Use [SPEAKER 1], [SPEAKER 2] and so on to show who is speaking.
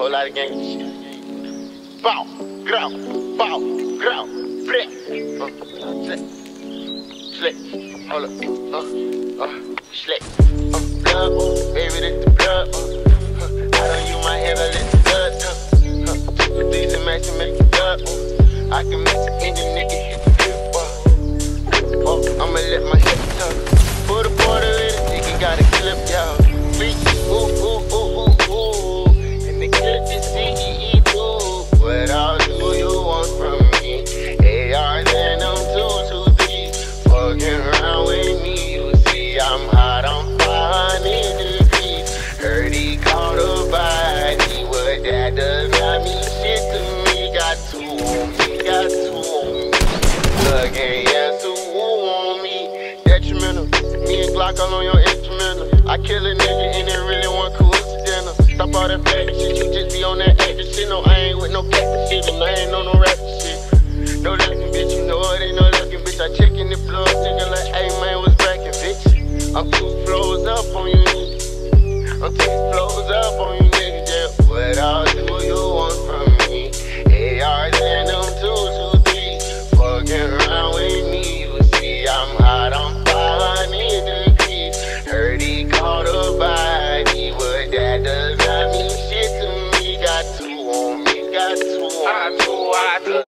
[SPEAKER 1] Whole lot of gang shit. Bow, grow, bow, grow, flip. Uh, slip, slip. Hold up, uh, uh, slip. Uh, blood, ooh, baby, this the blood. Uh, uh, I don't use my head, I let the blood. Uh, with these and match and make the blood. Uh, I can mix the engine, nigga, all on your instrumental. I kill a nigga and it really one coincidental. Stop all that fake shit, you just be on that acting shit. No, I ain't with no I do. I do.